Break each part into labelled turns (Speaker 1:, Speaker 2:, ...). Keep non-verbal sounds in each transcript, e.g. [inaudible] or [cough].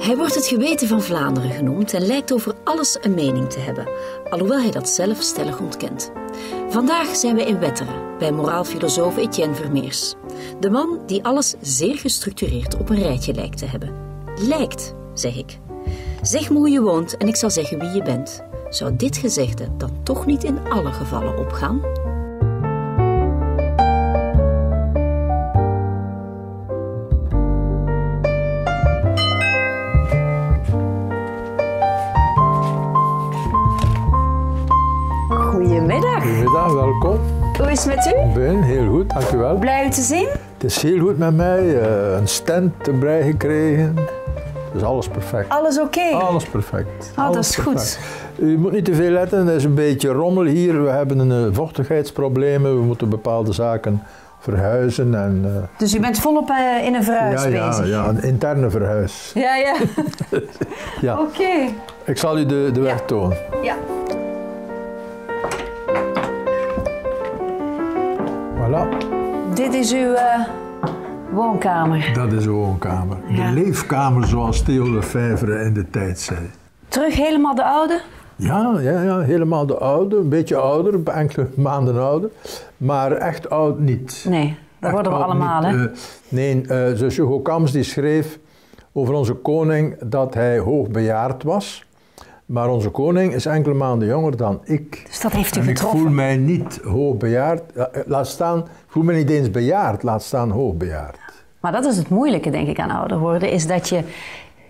Speaker 1: Hij wordt het geweten van Vlaanderen genoemd en lijkt over alles een mening te hebben, alhoewel hij dat zelf stellig ontkent. Vandaag zijn we in Wetteren bij moraalfilosoof Etienne Vermeers. De man die alles zeer gestructureerd op een rijtje lijkt te hebben. Lijkt, zeg ik. Zeg me hoe je woont en ik zal zeggen wie je bent. Zou dit gezegde dan toch niet in alle gevallen opgaan?
Speaker 2: Welkom.
Speaker 3: Hoe is het met u?
Speaker 2: Ben heel goed, dank u wel.
Speaker 3: Blij u te zien?
Speaker 2: Het is heel goed met mij. eh, een stand erbij gekregen. Dus alles perfect.
Speaker 3: Alles oké?
Speaker 2: Alles perfect.
Speaker 3: Oh, dat
Speaker 2: Alles
Speaker 3: is goed.
Speaker 2: U moet niet te veel letten, er is een beetje rommel hier. We hebben een eh, vochtigheidsprobleem. We moeten bepaalde zaken verhuizen. En, eh,
Speaker 3: Dus u bent volop in een verhuis
Speaker 2: ja, ja,
Speaker 3: bezig?
Speaker 2: ja, een interne verhuis.
Speaker 3: Ja, ja. [laughs]
Speaker 2: Ja.
Speaker 3: Oké.
Speaker 2: Ik zal u de, de weg
Speaker 3: Ja.
Speaker 2: tonen.
Speaker 3: Ja. Dit is uw eh, woonkamer.
Speaker 2: dat is de woonkamer.
Speaker 3: Ja.
Speaker 2: De leefkamer zoals Theo Lefebvre in de tijd zei.
Speaker 3: Terug helemaal de oude?
Speaker 2: Ja, ja, ja, helemaal de oude, een beetje ouder, enkele maanden ouder, maar echt oud niet.
Speaker 3: Nee, dat worden we allemaal, hè?
Speaker 2: Eh, nee, zus Hugo Kams die schreef over onze koning dat hij hoogbejaard was, maar onze koning is enkele maanden jonger dan ik.
Speaker 3: Dus dat heeft u
Speaker 2: En ik voel mij niet hoogbejaard, eh, eh, laat staan, ik voel me niet eens bejaard, laat staan hoogbejaard.
Speaker 3: Maar dat is het moeilijke, denk ik, aan ouder worden. Is dat je...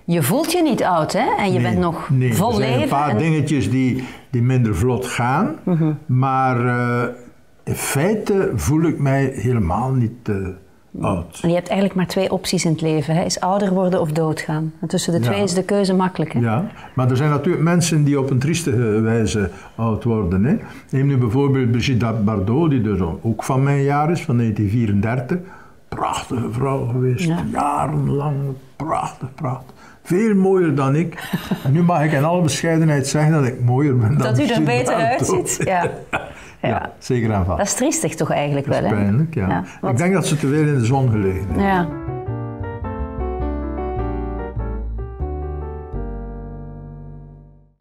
Speaker 3: Je voelt je niet oud, hè? En je
Speaker 2: Nee,
Speaker 3: bent nog
Speaker 2: nee,
Speaker 3: vol
Speaker 2: er zijn
Speaker 3: leven.
Speaker 2: een paar
Speaker 3: en- Mhm.
Speaker 2: dingetjes die, die minder vlot gaan, maar eh, in feite voel ik mij helemaal niet oud.
Speaker 3: En je hebt eigenlijk maar twee opties in het leven. Hè? Is ouder worden of doodgaan. En tussen de
Speaker 2: Ja.
Speaker 3: twee is de keuze makkelijk. Hè?
Speaker 2: Ja, maar er zijn natuurlijk mensen die op een triestige wijze oud worden. Hè. Neem nu bijvoorbeeld Brigitte Bardot, die dus ook van mijn jaar is, van 1934. Prachtige vrouw geweest,
Speaker 3: Ja.
Speaker 2: jarenlang, prachtig, prachtig. Veel mooier dan ik. En nu mag ik in alle bescheidenheid zeggen dat ik mooier ben dan
Speaker 3: Dat u er beter uitziet. Ja. [laughs]
Speaker 2: Ja,
Speaker 3: Ja.
Speaker 2: zeker en vast.
Speaker 3: Dat is triestig toch eigenlijk
Speaker 2: Dat
Speaker 3: wel,
Speaker 2: is
Speaker 3: hè?
Speaker 2: pijnlijk, ja.
Speaker 3: Ja,
Speaker 2: Ik denk dat ze te veel in de zon gelegen heeft.
Speaker 3: Ja.